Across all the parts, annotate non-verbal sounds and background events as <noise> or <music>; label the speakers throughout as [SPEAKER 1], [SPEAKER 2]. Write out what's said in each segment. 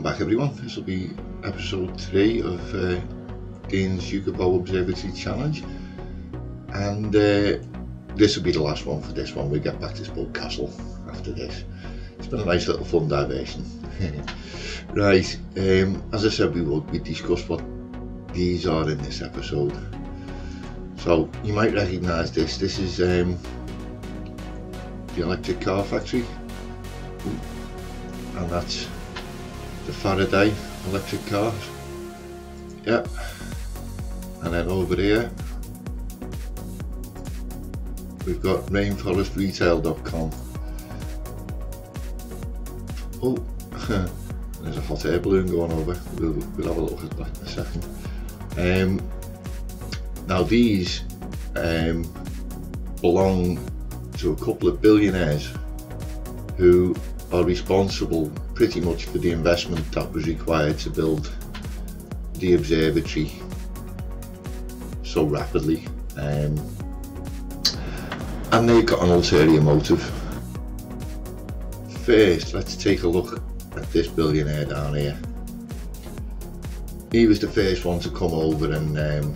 [SPEAKER 1] back everyone. This will be episode 3 of uh, Dean's Bow Observatory Challenge. And uh, this will be the last one for this one. We get back to Spud Castle after this. It's been a nice little fun diversion. <laughs> right, um, as I said we would, we discussed what these are in this episode. So you might recognise this. This is um, the electric car factory. And that's the Faraday electric cars. Yep. And then over here we've got rainforestretail.com. Oh, <laughs> there's a hot air balloon going over. We'll, we'll have a look at that in a second. Um, now these um, belong to a couple of billionaires who are responsible pretty much for the investment that was required to build the observatory so rapidly. Um, and they've got an ulterior motive. First, let's take a look at this billionaire down here. He was the first one to come over and um,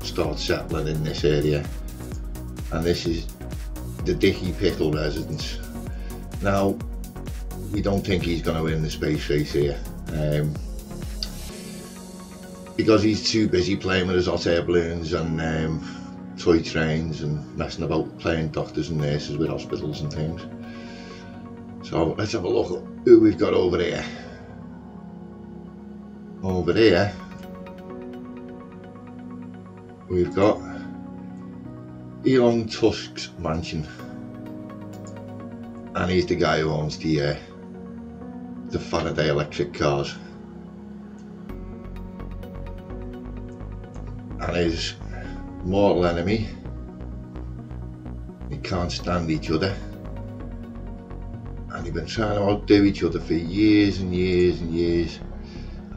[SPEAKER 1] start settling in this area. And this is the Dicky Pickle residence. Now, we don't think he's going to win the space race here. Um, because he's too busy playing with his hot air balloons and um, toy trains and messing about playing doctors and nurses with hospitals and things. So let's have a look at who we've got over here. Over here, we've got Elon Tusk's mansion. And he's the guy who owns the uh, the Faraday electric cars. And his mortal enemy, they can't stand each other. And they've been trying to outdo each other for years and years and years.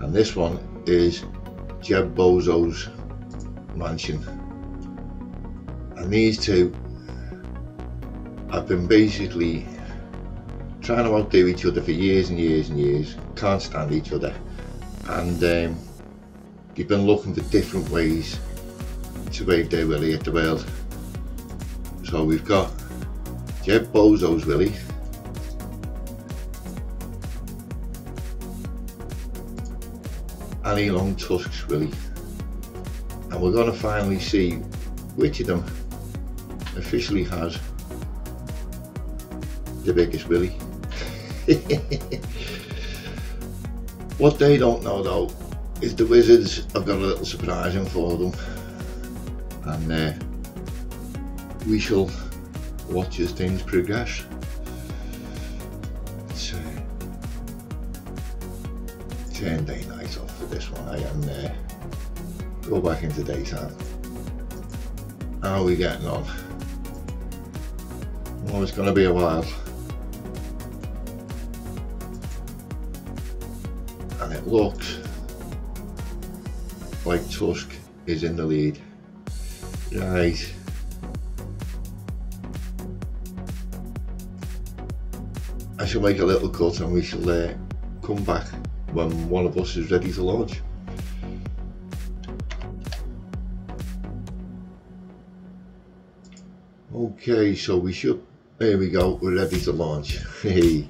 [SPEAKER 1] And this one is Jeb Bozo's mansion. And these two have been basically trying to outdo each other for years and years and years, can't stand each other, and um, they've been looking for different ways to wave their willy at the world. So we've got Jeb Bezos's willy, and Elon Tusk's willy, and we're going to finally see which of them officially has the biggest willy. <laughs> what they don't know though is the Wizards have got a little surprising for them and uh, we shall watch as things progress. Uh, turn day night off for this one I and uh, go back into daytime. How are we getting on? Oh, it's going to be a while. Looks like Tusk is in the lead. Right. I shall make a little cut and we shall uh, come back when one of us is ready to launch. Okay, so we should, there we go, we're ready to launch. <laughs> Hey,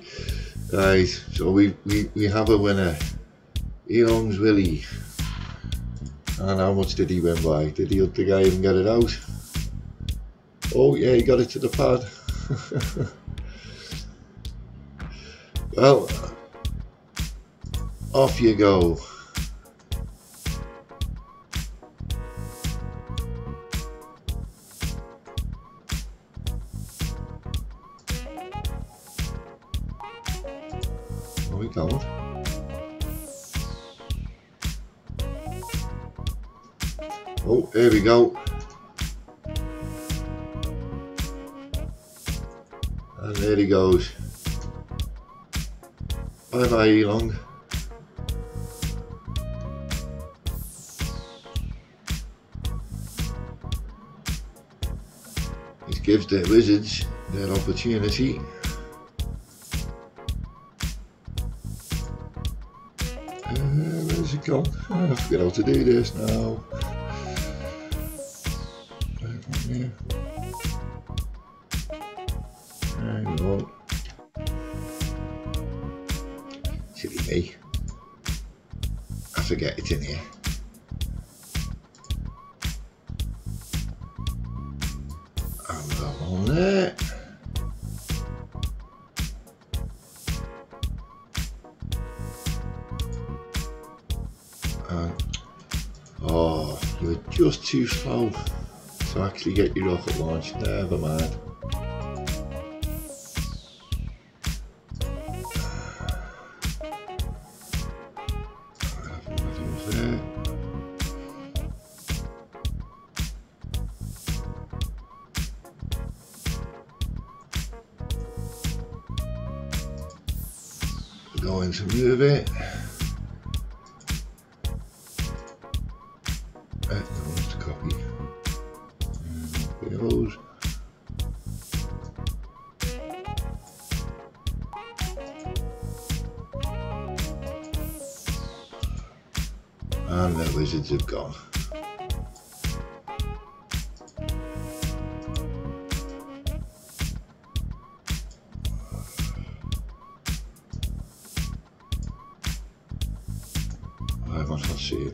[SPEAKER 1] right, so we, we, we have a winner. Elon's Willie. And ah, how much did he win by? Did he, the guy even get it out? Oh yeah, he got it to the pad. <laughs> well, off you go. Go. And there he goes. Bye bye, Elon. It gives the wizards their opportunity. Uh, where's it gone? I forget how to do this now. Forget it's in here. And that one there. oh, you're just too slow to actually get your rocket launch. Never mind. Going to move it. And the wizards have gone. Not see.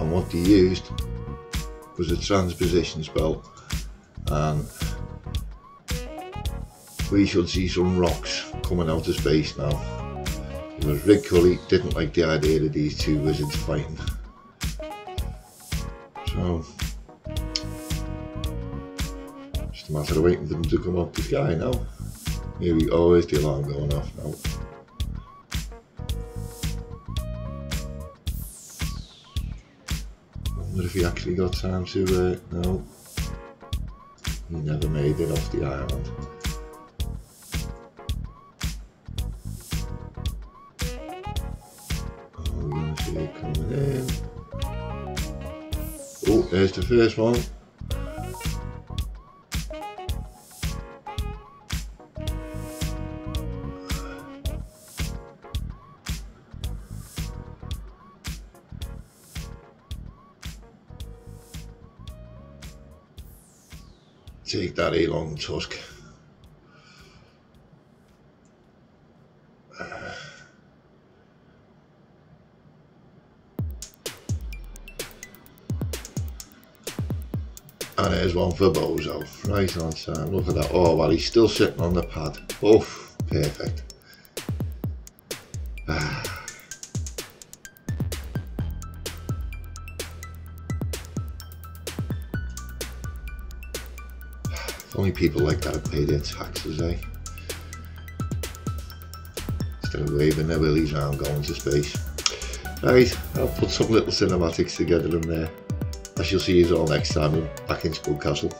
[SPEAKER 1] And what they used was a transposition spell and we should see some rocks coming out of space now. Because Rick Cully didn't like the idea of these two wizards fighting. So, just a matter of waiting for them to come up the sky now. Maybe always the alarm going off now. wonder if he actually got time to, uh, no. He never made it off the island. coming in. Oh, there's the first one. Take that Elon Tusk. And there's one for Bozo. Right on time. Look at that. Oh, well, he's still sitting on the pad. Oh, perfect. Only people like that paid their taxes, eh? Instead of waving their willies around going to space. Right, I'll put some little cinematics together in there. I shall see you all next time back in Castle.